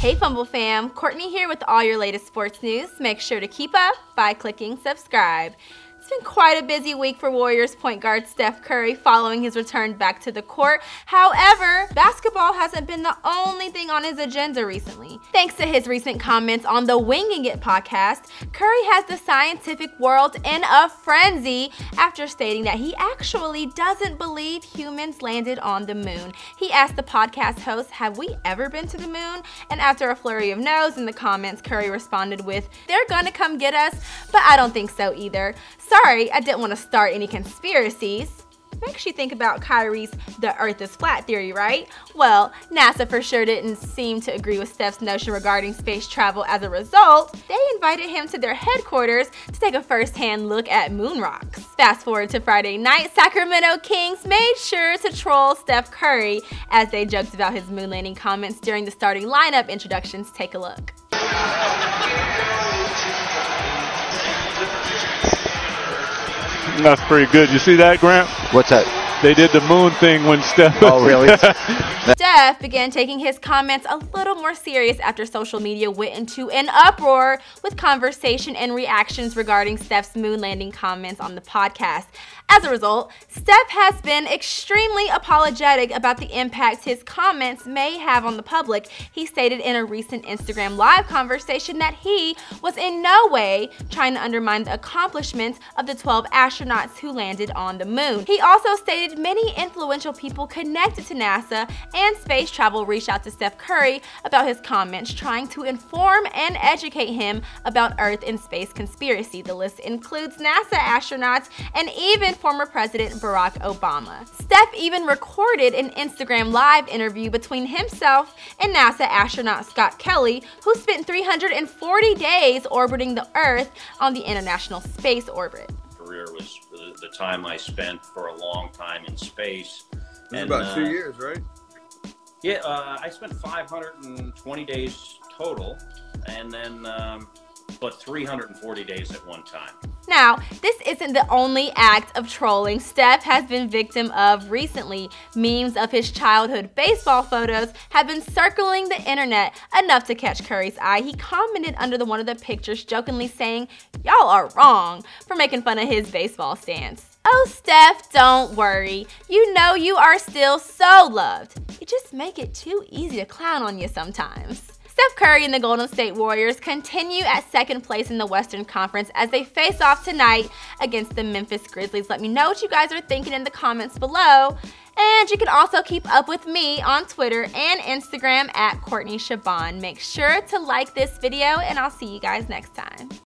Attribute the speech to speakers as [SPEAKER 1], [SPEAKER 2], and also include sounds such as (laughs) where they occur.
[SPEAKER 1] Hey Fumble fam, Courtney here with all your latest sports news. Make sure to keep up by clicking subscribe. It's been quite a busy week for Warriors point guard Steph Curry following his return back to the court. However, basketball hasn't been the only thing on his agenda recently. Thanks to his recent comments on the Winging It podcast, Curry has the scientific world in a frenzy after stating that he actually doesn't believe humans landed on the moon. He asked the podcast host, Have we ever been to the moon? And after a flurry of no's in the comments, Curry responded with, They're gonna come get us, but I don't think so either. Sorry, I didn't want to start any conspiracies. Makes you think about Kyrie's the earth is flat theory, right? Well, NASA for sure didn't seem to agree with Steph's notion regarding space travel as a result. They invited him to their headquarters to take a first-hand look at moon rocks. Fast forward to Friday night, Sacramento Kings made sure to troll Steph Curry as they joked about his moon landing comments during the starting lineup introductions. Take a look.
[SPEAKER 2] That's pretty good. You see that, Grant?
[SPEAKER 3] What's that?
[SPEAKER 2] They did the moon thing when Steph.
[SPEAKER 3] Oh, (laughs) really? (laughs)
[SPEAKER 1] Steph began taking his comments a little more serious after social media went into an uproar with conversation and reactions regarding Steph's moon landing comments on the podcast. As a result, Steph has been extremely apologetic about the impact his comments may have on the public. He stated in a recent Instagram live conversation that he was in no way trying to undermine the accomplishments of the 12 astronauts who landed on the moon. He also stated many influential people connected to NASA and space travel reached out to Steph Curry about his comments, trying to inform and educate him about Earth and space conspiracy. The list includes NASA astronauts and even former President Barack Obama. Steph even recorded an Instagram Live interview between himself and NASA astronaut Scott Kelly, who spent 340 days orbiting the Earth on the International Space Orbit.
[SPEAKER 4] Career was the time I spent for a long time in space.
[SPEAKER 5] And, about uh, two years, right?
[SPEAKER 4] Yeah, uh, I spent 520 days total, and then um, but 340 days at one time.
[SPEAKER 1] Now, this isn't the only act of trolling Steph has been victim of recently. Memes of his childhood baseball photos have been circling the internet enough to catch Curry's eye. He commented under the one of the pictures jokingly saying, y'all are wrong for making fun of his baseball stance. Oh, Steph, don't worry. You know you are still so loved. Just make it too easy to clown on you sometimes. Steph Curry and the Golden State Warriors continue at second place in the Western Conference as they face off tonight against the Memphis Grizzlies. Let me know what you guys are thinking in the comments below. And you can also keep up with me on Twitter and Instagram at Courtney Chabon. Make sure to like this video and I'll see you guys next time.